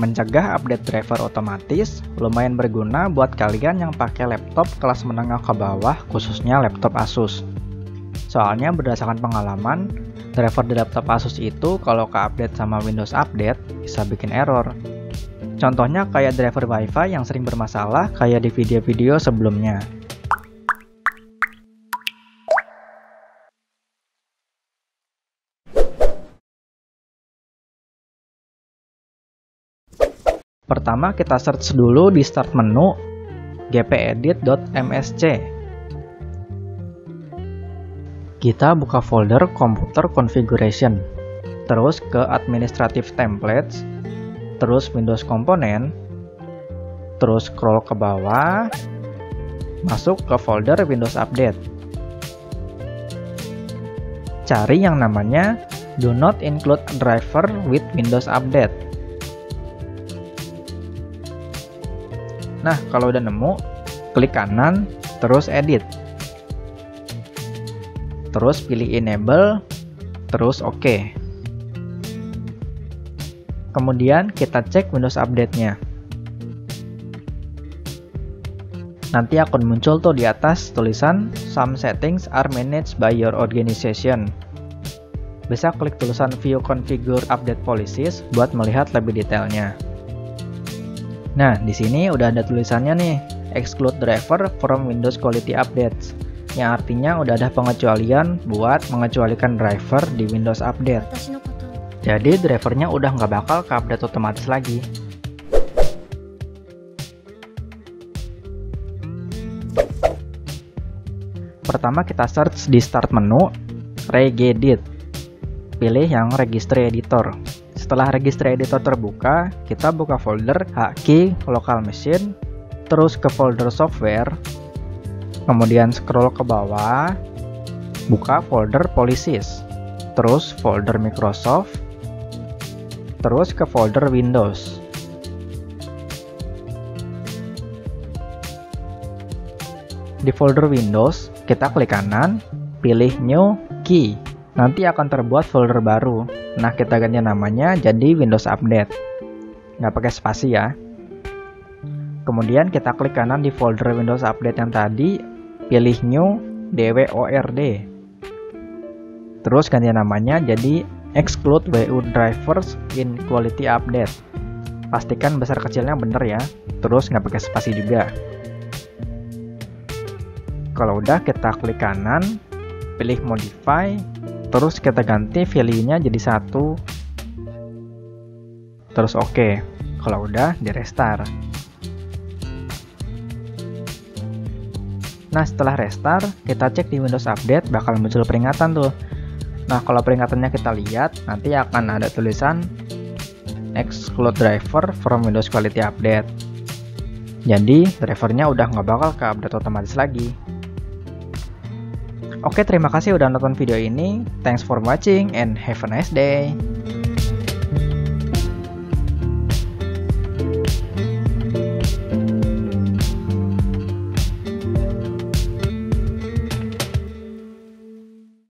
Mencegah update driver otomatis lumayan berguna buat kalian yang pakai laptop kelas menengah ke bawah khususnya laptop Asus. Soalnya berdasarkan pengalaman, driver di laptop Asus itu kalau ke update sama Windows Update bisa bikin error. Contohnya kayak driver WiFi yang sering bermasalah kayak di video-video sebelumnya. Pertama kita search dulu di start menu gpedit.msc. Kita buka folder Computer Configuration, terus ke Administrative Templates, terus Windows Component, terus scroll ke bawah, masuk ke folder Windows Update. Cari yang namanya Do Not Include Driver with Windows Update. Nah, kalau udah nemu, klik kanan, terus edit. Terus pilih enable, terus oke. OK. Kemudian kita cek Windows Update-nya. Nanti akan muncul tuh di atas tulisan Some settings are managed by your organization. Bisa klik tulisan View Configure Update Policies buat melihat lebih detailnya. Nah, di sini udah ada tulisannya nih, exclude driver from Windows Quality Updates. Yang artinya udah ada pengecualian buat mengecualikan driver di Windows Update. Jadi drivernya udah nggak bakal ke update otomatis lagi. Pertama kita search di start menu, regedit. Pilih yang registry editor. Setelah registry editor terbuka, kita buka folder hkey local machine, terus ke folder software, kemudian scroll ke bawah, buka folder policies, terus folder Microsoft, terus ke folder Windows. Di folder Windows, kita klik kanan, pilih New Key. Nanti akan terbuat folder baru. Nah, kita ganti namanya jadi Windows Update. Nggak pakai spasi ya. Kemudian kita klik kanan di folder Windows Update yang tadi, pilih New DWORD. Terus ganti namanya jadi Exclude WU Drivers in Quality Update. Pastikan besar kecilnya bener ya. Terus nggak pakai spasi juga. Kalau udah kita klik kanan, pilih Modify, terus kita ganti value-nya jadi satu. Terus oke okay. kalau udah di restart. Nah setelah restart kita cek di Windows Update bakal muncul peringatan tuh. Nah kalau peringatannya kita lihat nanti akan ada tulisan exclude driver from Windows Quality Update. Jadi drivernya udah nggak bakal ke update otomatis lagi Oke, terima kasih udah nonton video ini. Thanks for watching and have a nice day.